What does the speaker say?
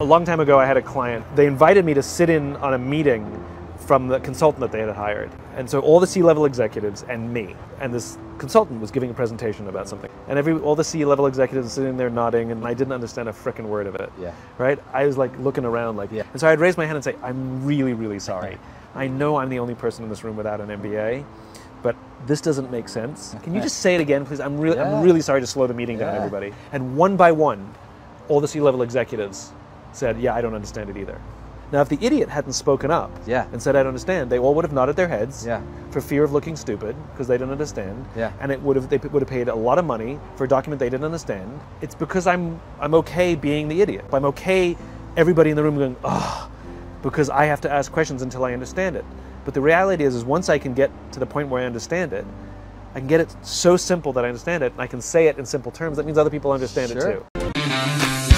A long time ago, I had a client. They invited me to sit in on a meeting from the consultant that they had hired. And so all the C-level executives and me, and this consultant was giving a presentation about something. And every all the C-level executives sitting there nodding, and I didn't understand a frickin' word of it. Yeah. Right? I was like looking around, like, Yeah. and so I'd raise my hand and say, "I'm really, really sorry. I know I'm the only person in this room without an MBA." But this doesn't make sense. Can you just say it again, please? I'm really, Yeah. I'm really sorry to slow the meeting down, everybody. And one by one, all the C-level executives said, "Yeah, I don't understand it either." Now, if the idiot hadn't spoken up Yeah. and said, "I don't understand," they all would have nodded their heads Yeah. for fear of looking stupid because they don't understand. Yeah. And it would have they would have paid a lot of money for a document they didn't understand. It's because I'm I'm okay being the idiot. I'm okay everybody in the room going, "Oh," because I have to ask questions until I understand it. But the reality is, is once I can get to the point where I understand it, I can get it so simple that I understand it, and I can say it in simple terms. That means other people understand Sure. it too.